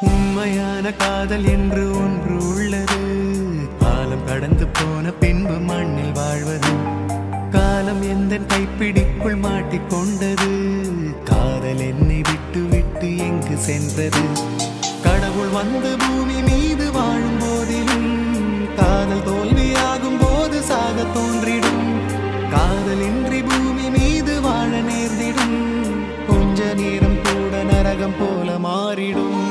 உண்மையான காதல் என்று ஒன்று உள்ளது. காலம் கடந்து போன பின்பு மண்ணில் வாழ்வது. காலம் எந்த கைப்பிடிக்குள் மாட்டிக்கொண்டது காதல் என்னை விட்டு விட்டு எங்கு சென்றது. கடவுள் வந்து பூமி மீது வாழும் போதிலும் காதல் தோல்வியாகும் போது சாக தோன்றிடும். காதலின்றி பூமி மீது வாழ நேர்ந்திடும். கொஞ்ச நேரம் கூட நரகம் போல மாறிடும்.